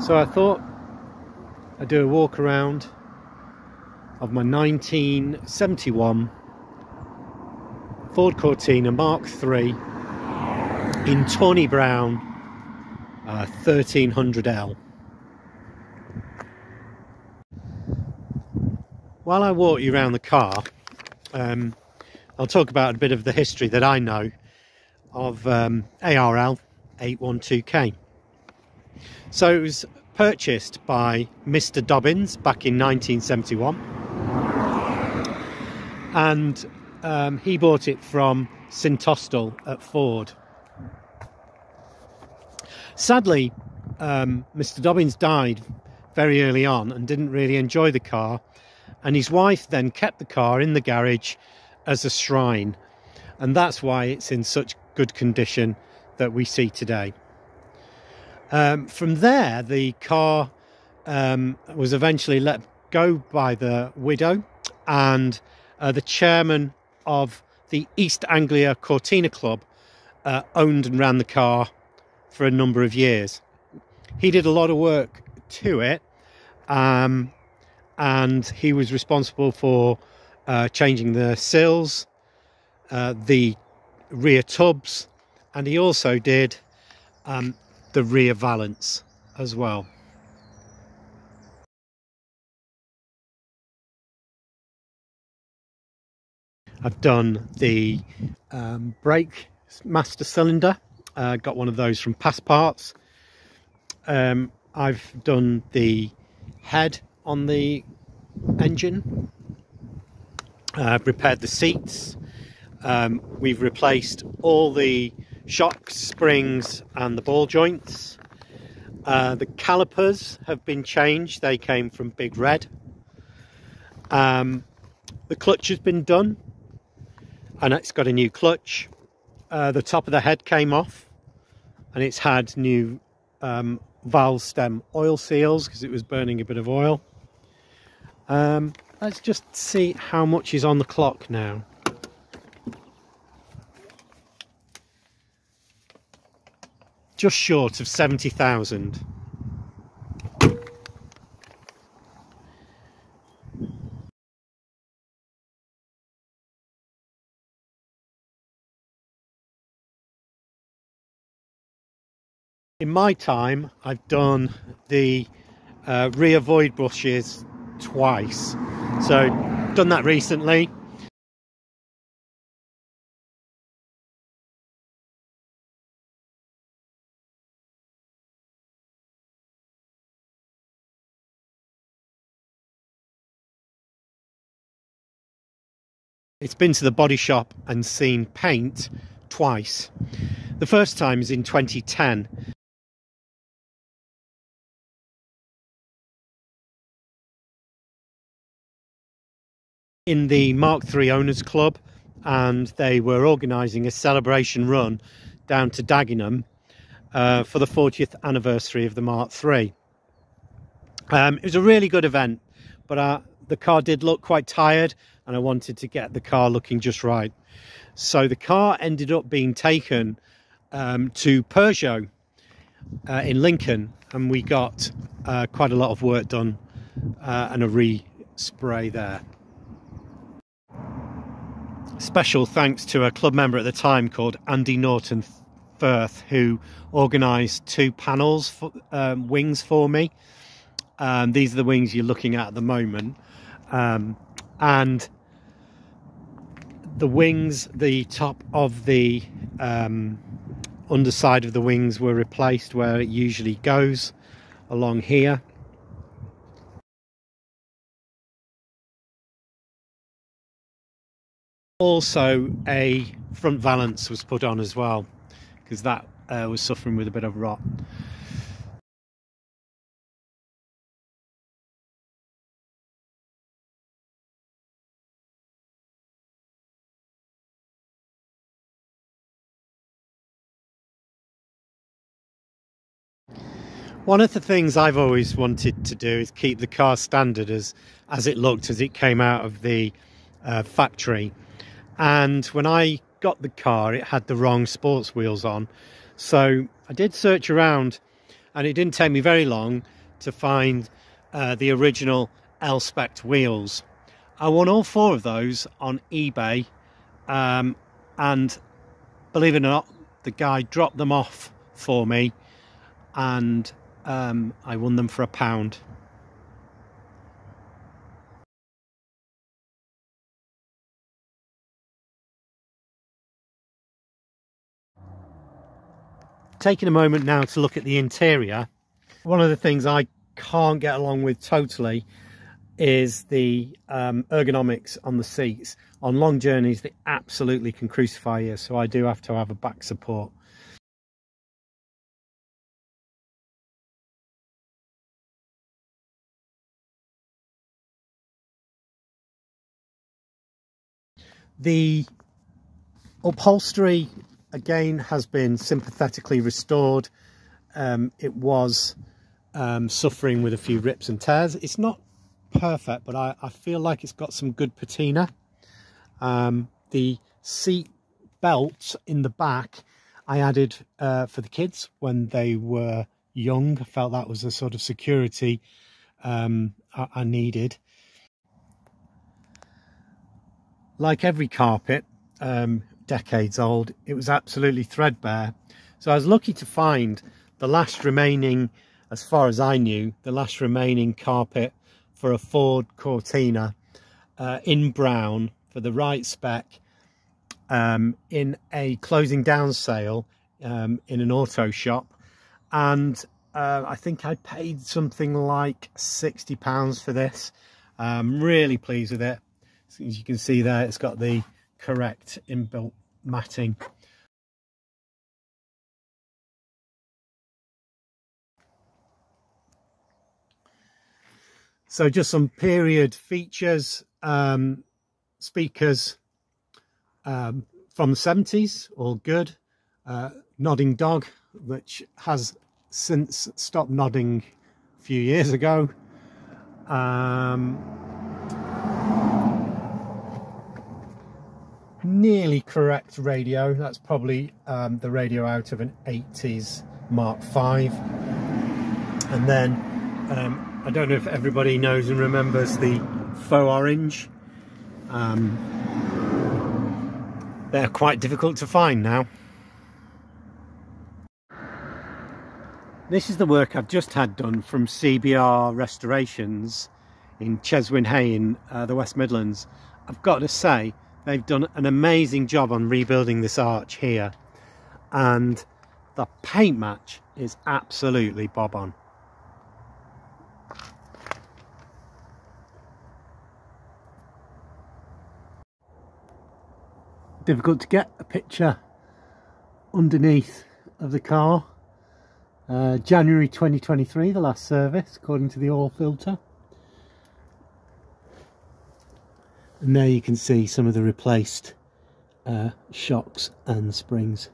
So I thought I'd do a walk around of my 1971 Ford Cortina Mark III in tawny brown uh, 1300L. While I walk you around the car, um, I'll talk about a bit of the history that I know of um, ARL 812K. So it was purchased by Mr. Dobbins back in 1971, and um, he bought it from Sintostal at Ford. Sadly, um, Mr. Dobbins died very early on and didn't really enjoy the car, and his wife then kept the car in the garage as a shrine, and that's why it's in such good condition that we see today. Um, from there, the car um, was eventually let go by the widow, and uh, the chairman of the East Anglia Cortina Club uh, owned and ran the car for a number of years. He did a lot of work to it, um, and he was responsible for uh, changing the sills, uh, the rear tubs, and he also did um, the rear valance as well. I've done the um, brake master cylinder, uh, got one of those from Past Parts. Um, I've done the head on the engine, uh, repaired the seats, um, we've replaced all the shocks, springs and the ball joints. Uh, the calipers have been changed. They came from Big Red. Um, the clutch has been done and it's got a new clutch. Uh, the top of the head came off and it's had new um, valve stem oil seals because it was burning a bit of oil. Um, let's just see how much is on the clock now. Just short of 70,000. In my time, I've done the uh, rear void brushes twice. So, done that recently. It's been to the body shop and seen paint twice. The first time is in 2010. In the Mark III Owners Club, and they were organising a celebration run down to Dagenham uh, for the 40th anniversary of the Mark III. Um, it was a really good event, but uh, the car did look quite tired and I wanted to get the car looking just right. So the car ended up being taken um, to Peugeot uh, in Lincoln, and we got uh, quite a lot of work done uh, and a respray there. Special thanks to a club member at the time called Andy Norton Firth, who organised two panels for, um, wings for me. Um, these are the wings you're looking at at the moment, um, and the wings, the top of the um, underside of the wings were replaced where it usually goes along here. Also a front valance was put on as well because that uh, was suffering with a bit of rot. One of the things I've always wanted to do is keep the car standard as as it looked as it came out of the uh, factory. And when I got the car, it had the wrong sports wheels on. So I did search around and it didn't take me very long to find uh, the original L spec wheels. I won all four of those on eBay um, and believe it or not the guy dropped them off for me and um, I won them for a pound. Taking a moment now to look at the interior, one of the things I can't get along with totally is the um, ergonomics on the seats. On long journeys, they absolutely can crucify you, so I do have to have a back support. The upholstery again has been sympathetically restored. Um, it was um, suffering with a few rips and tears. It's not perfect, but I, I feel like it's got some good patina. Um, the seat belt in the back I added uh, for the kids when they were young. I felt that was a sort of security um, I, I needed. Like every carpet, um, decades old, it was absolutely threadbare. So I was lucky to find the last remaining, as far as I knew, the last remaining carpet for a Ford Cortina uh, in brown for the right spec um, in a closing down sale um, in an auto shop and uh, I think I paid something like £60 for this. I'm really pleased with it. As you can see there, it's got the correct inbuilt matting. So just some period features, um, speakers um, from the 70s, all good. Uh, nodding dog, which has since stopped nodding a few years ago. Um, nearly correct radio. That's probably um, the radio out of an 80s Mark V. And then um, I don't know if everybody knows and remembers the faux orange. Um, they're quite difficult to find now. This is the work I've just had done from CBR Restorations in Cheslyn Hay in uh, the West Midlands. I've got to say, they've done an amazing job on rebuilding this arch here. And the paint match is absolutely bob on. difficult to get a picture underneath of the car. Uh, January 2023, the last service, according to the oil filter. And there you can see some of the replaced uh, shocks and springs.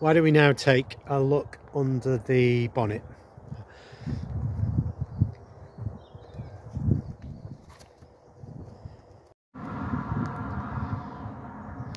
Why don't we now take a look under the bonnet?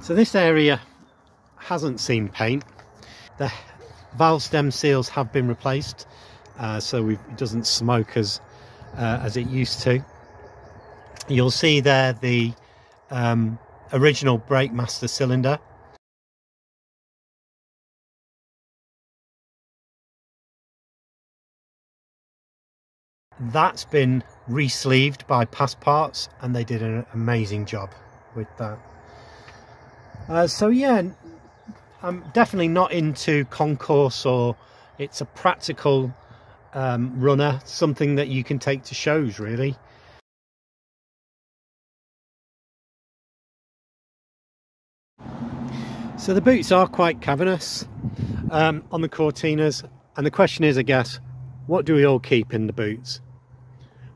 So this area hasn't seen paint. The valve stem seals have been replaced, uh, so it doesn't smoke as uh, as it used to. You'll see there the um, original brake master cylinder That's been re-sleeved by Past Parts and they did an amazing job with that. Uh, so yeah, I'm definitely not into concours or it's a practical um, runner, something that you can take to shows really. So the boots are quite cavernous um, on the Cortinas and the question is I guess what do we all keep in the boots?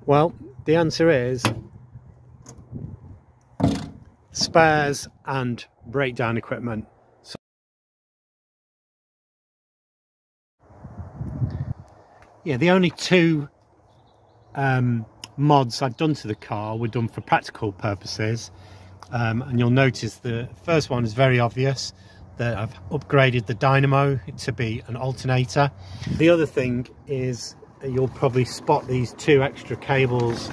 Well, the answer is spares and breakdown equipment. So yeah, the only two um, mods I've done to the car were done for practical purposes. Um, and you'll notice the first one is very obvious that I've upgraded the dynamo to be an alternator. The other thing is you'll probably spot these two extra cables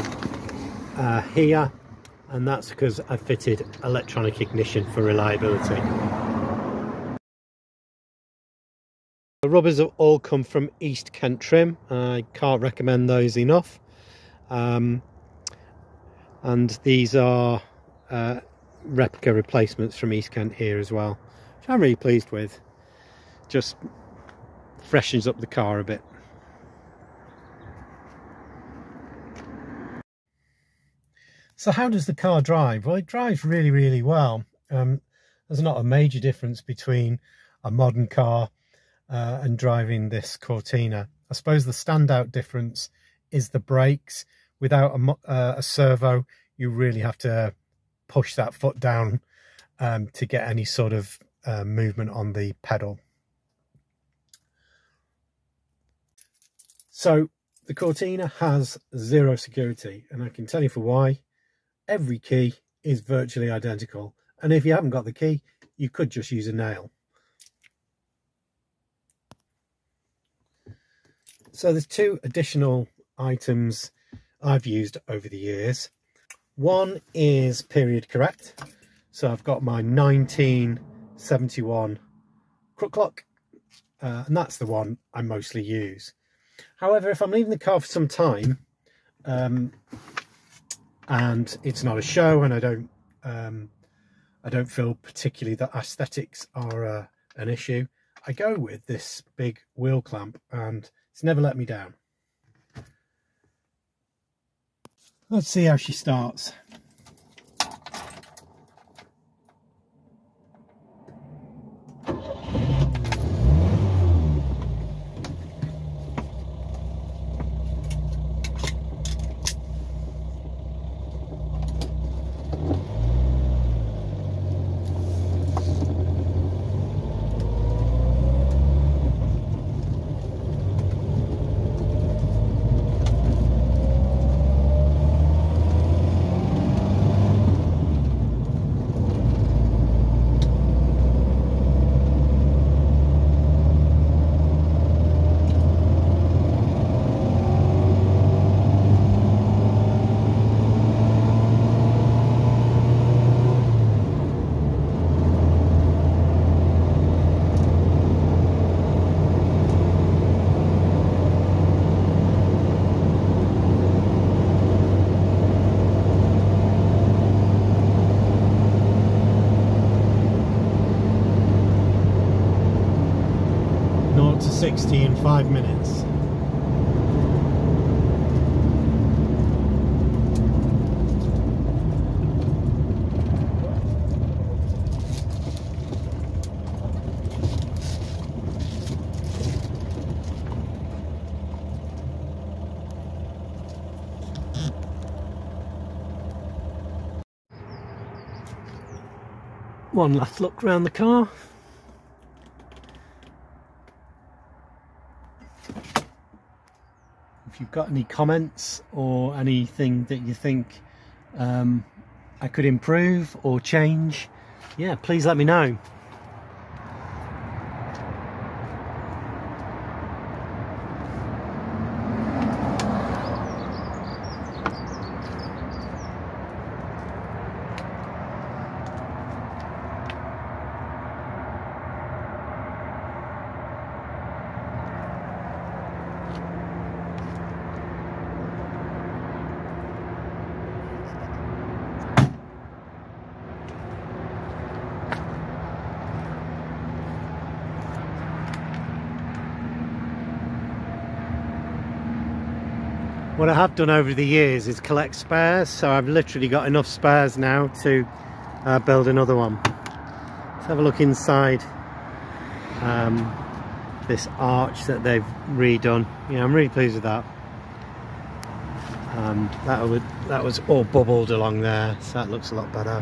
uh, here and that's because I fitted electronic ignition for reliability. The rubbers have all come from East Kent Trim. I can't recommend those enough. Um, and these are uh, replica replacements from East Kent here as well, which I'm really pleased with. Just freshens up the car a bit. So how does the car drive? Well, it drives really, really well. Um, there's not a major difference between a modern car uh, and driving this Cortina. I suppose the standout difference is the brakes. Without a, uh, a servo, you really have to push that foot down um, to get any sort of uh, movement on the pedal. So the Cortina has zero security and I can tell you for why every key is virtually identical. And if you haven't got the key, you could just use a nail. So there's two additional items I've used over the years. One is period correct. So I've got my 1971 Krooklok, uh, and that's the one I mostly use. However, if I'm leaving the car for some time, um, and it's not a show and I don't um, I don't feel particularly that aesthetics are uh, an issue. I go with this big wheel clamp and it's never let me down. Let's see how she starts. to 60 in five minutes. One last look round the car. If you've got any comments or anything that you think um, I could improve or change, yeah, please let me know. What I have done over the years is collect spares so I've literally got enough spares now to uh, build another one. Let's have a look inside um, this arch that they've redone. Yeah I'm really pleased with that. Um, that, would, that was all bubbled along there so that looks a lot better